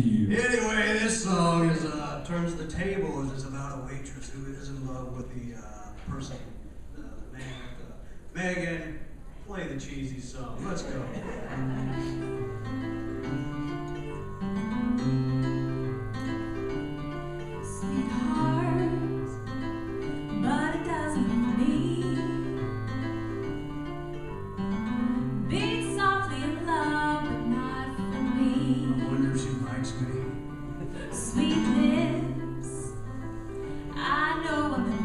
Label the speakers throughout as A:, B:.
A: Anyway, this song is uh, turns the tables. It's about a waitress who is in love with the uh, person, the, the man the Megan. Play the cheesy song. Let's go. If she.
B: Sweet lips, I know of the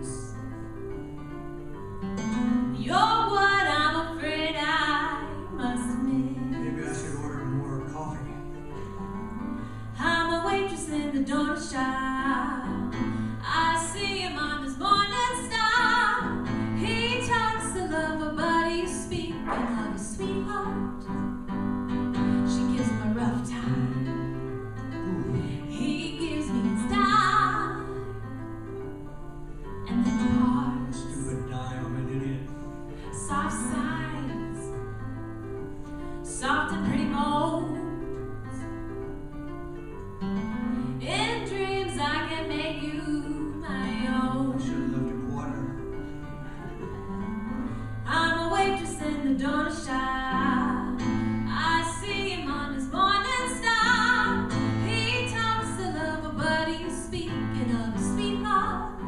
B: kiss. You're what I'm afraid I must miss.
A: Maybe I should order more coffee.
B: I'm a waitress in the donut shop. The donut. I see him on his morning. He talks to lover, but he's speaking of his sweetheart.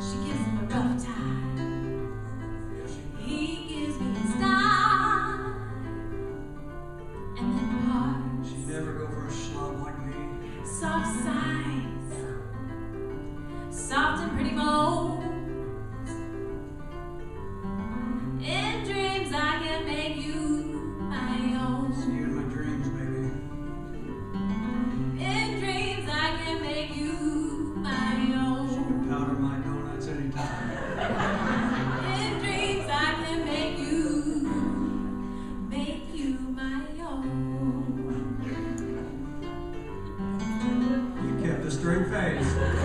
B: She gives him a rough time. He gives me his. And then parts.
A: She'd never go for a schlub like me.
B: Soft sighs,
A: straight face.